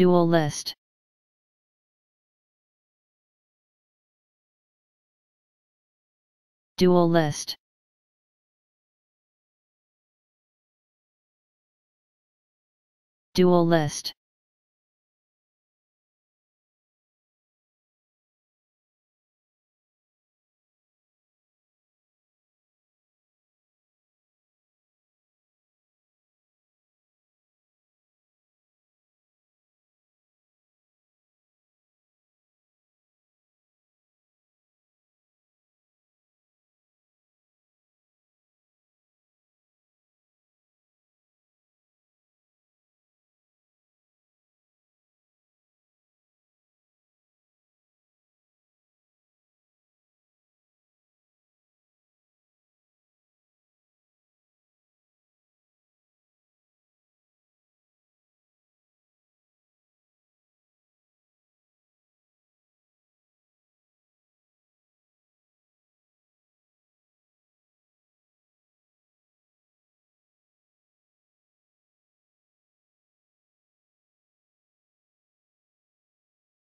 Dual list. Dual list. Dual list.